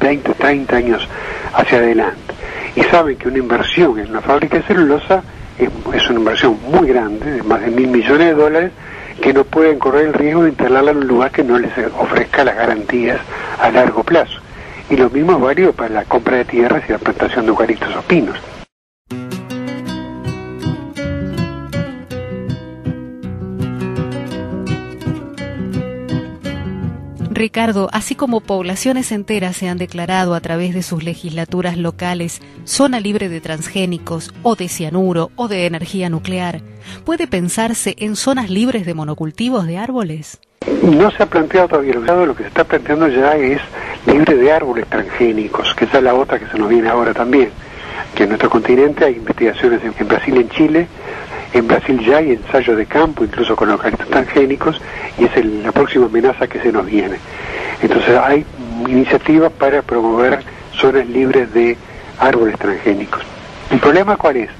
20, 30 años hacia adelante. Y saben que una inversión en una fábrica de celulosa es, una inversión muy grande, de más de mil millones de dólares, que no pueden correr el riesgo de instalarla en un lugar que no les ofrezca las garantías a largo plazo. Y lo mismo es válido para la compra de tierras y la plantación de eucaliptos o pinos. Ricardo, así como poblaciones enteras se han declarado a través de sus legislaturas locales zona libre de transgénicos o de cianuro o de energía nuclear, ¿puede pensarse en zonas libres de monocultivos de árboles? No se ha planteado todavía, lo que se está planteando ya es libre de árboles transgénicos, que esa es la otra que se nos viene ahora también, que en nuestro continente hay investigaciones en Brasil y en Chile en Brasil ya hay ensayos de campo, incluso con eucaliptos transgénicos, y es la próxima amenaza que se nos viene. Entonces hay iniciativas para promover zonas libres de árboles transgénicos. ¿El problema cuál es?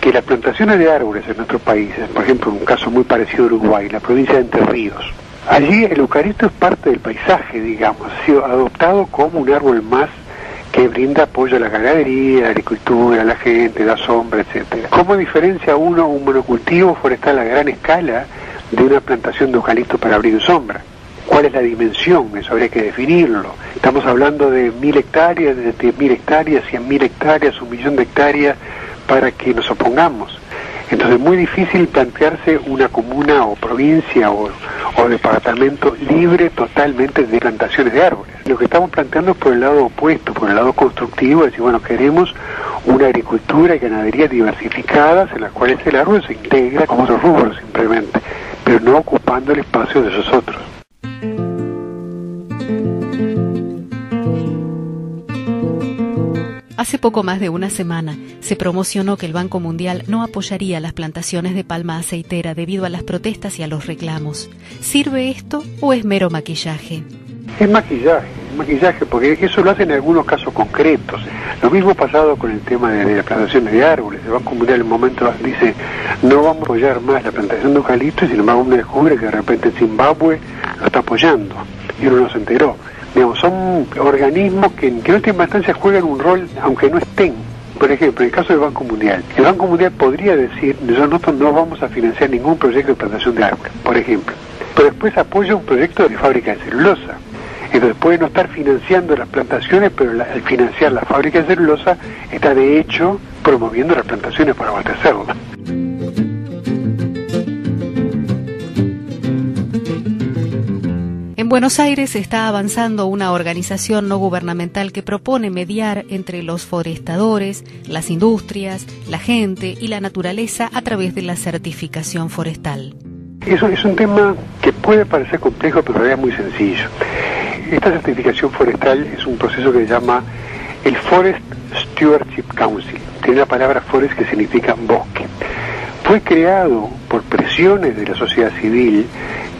Que las plantaciones de árboles en nuestros países, por ejemplo, un caso muy parecido a Uruguay, la provincia de Entre Ríos, allí el eucalipto es parte del paisaje, digamos, ha sido adoptado como un árbol más brinda apoyo a la ganadería, la agricultura, a la gente, da sombra, etcétera. ¿Cómo diferencia uno un monocultivo forestal a gran escala de una plantación de eucalipto para abrir sombra? ¿Cuál es la dimensión? Eso habría que definirlo. Estamos hablando de mil hectáreas, de mil hectáreas, cien mil hectáreas, un millón de hectáreas, para que nos opongamos. Entonces es muy difícil plantearse una comuna o provincia o, departamento libre totalmente de plantaciones de árboles. Lo que estamos planteando es por el lado opuesto, por el lado constructivo, es decir, bueno, queremos una agricultura y ganadería diversificadas en las cuales el árbol se integra como otros rubros simplemente, pero no ocupando el espacio de esos otros. Hace poco más de una semana se promocionó que el Banco Mundial no apoyaría las plantaciones de palma aceitera debido a las protestas y a los reclamos. ¿Sirve esto o es mero maquillaje? Es maquillaje, maquillaje, porque eso lo hacen en algunos casos concretos. Lo mismo pasado con el tema de, las plantaciones de árboles. El Banco Mundial en un momento dice, no vamos a apoyar más la plantación de eucalipto, y sin embargo uno descubre que de repente Zimbabue lo está apoyando y uno no se enteró son organismos que, en última instancia juegan un rol, aunque no estén. Por ejemplo, en el caso del Banco Mundial, el Banco Mundial podría decir, nosotros no vamos a financiar ningún proyecto de plantación de árboles, por ejemplo, pero después apoya un proyecto de fábrica de celulosa. Entonces puede no estar financiando las plantaciones, pero al financiar la fábrica de celulosa está de hecho promoviendo las plantaciones para abastecerlas. Buenos Aires está avanzando una organización no gubernamental que propone mediar entre los forestadores, las industrias, la gente y la naturaleza a través de la certificación forestal. Eso es un tema que puede parecer complejo, pero es muy sencillo. Esta certificación forestal es un proceso que se llama el Forest Stewardship Council. Tiene la palabra forest que significa bosque. Fue creado por presiones de la sociedad civil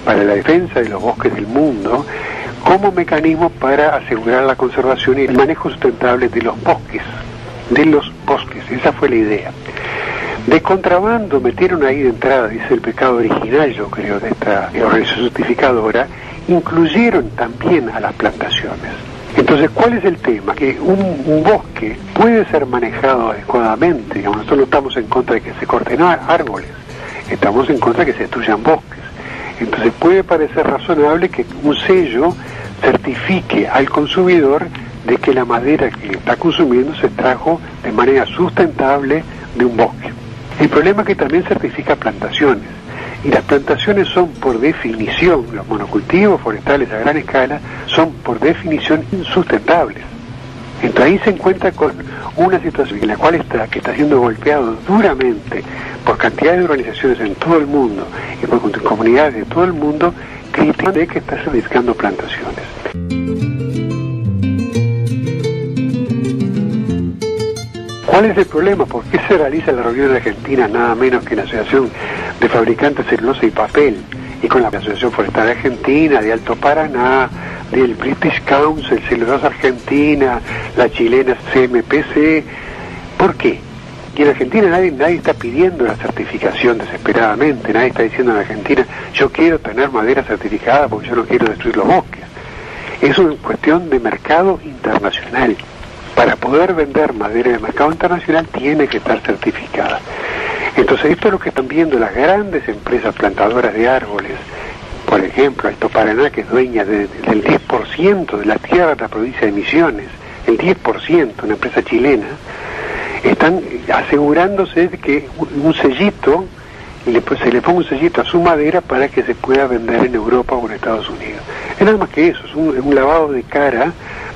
para la defensa de los bosques del mundo como mecanismo para asegurar la conservación y el manejo sustentable de los bosques, de los bosques, esa fue la idea. De contrabando metieron ahí de entrada, dice el pecado original, yo creo, de esta organización certificadora, incluyeron también a las plantaciones. Entonces, ¿cuál es el tema? Que un, bosque puede ser manejado adecuadamente, nosotros no estamos en contra de que se corten árboles, estamos en contra de que se destruyan bosques. Entonces puede parecer razonable que un sello certifique al consumidor de que la madera que está consumiendo se extrajo de manera sustentable de un bosque. El problema es que también certifica plantaciones. Y las plantaciones son por definición, los monocultivos forestales a gran escala, son por definición insustentables. Entonces ahí se encuentra con una situación en la cual está, que está siendo golpeado duramente por cantidad de organizaciones en todo el mundo y por comunidades de todo el mundo critican de que está certificando plantaciones. ¿Cuál es el problema? ¿Por qué se realiza la reunión de Argentina nada menos que en la Asociación de Fabricantes de Celulosa y Papel y con la Asociación Forestal Argentina, de Alto Paraná, del British Council, Celulosa Argentina, la chilena CMPC? ¿Por qué? Y en Argentina nadie, nadie está pidiendo la certificación desesperadamente, nadie está diciendo en Argentina, yo quiero tener madera certificada porque yo no quiero destruir los bosques. Es una cuestión de mercado internacional. Para poder vender madera de mercado internacional tiene que estar certificada. Entonces esto es lo que están viendo las grandes empresas plantadoras de árboles, por ejemplo, Alto Paraná, que es dueña del 10% de la tierra de la provincia de Misiones, el 10%, una empresa chilena, están asegurándose de que un sellito, se le ponga un sellito a su madera para que se pueda vender en Europa o en Estados Unidos. Es nada más que eso, es un, lavado de cara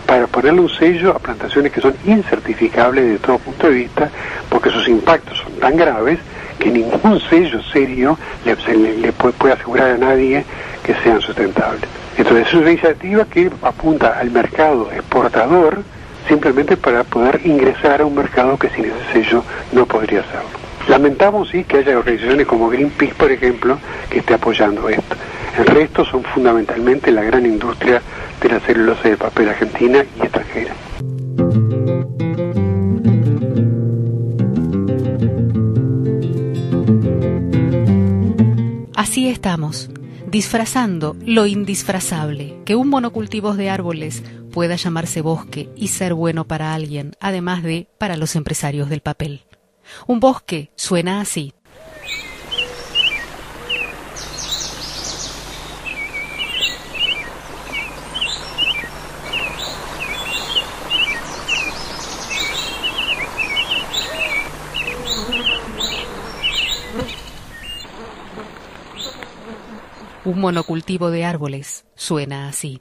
para ponerle un sello a plantaciones que son incertificables de todo punto de vista, porque sus impactos son tan graves que ningún sello serio le, puede, asegurar a nadie que sean sustentables. Entonces es una iniciativa que apunta al mercado exportador simplemente para poder ingresar a un mercado que sin ese sello no podría hacerlo. Lamentamos sí que haya organizaciones como Greenpeace, por ejemplo, que esté apoyando esto. El resto son fundamentalmente la gran industria de la celulosa de papel argentina y extranjera. Así estamos, disfrazando lo indisfrazable, que un monocultivo de árboles pueda llamarse bosque y ser bueno para alguien, además de para los empresarios del papel. Un bosque suena así. Un monocultivo de árboles suena así.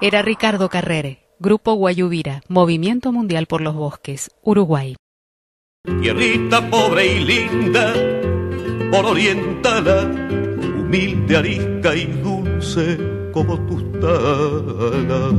Era Ricardo Carrere, Grupo Guayubira, Movimiento Mundial por los Bosques, Uruguay. Tierrita pobre y linda, por orientada, humilde, arisca y como tus talas.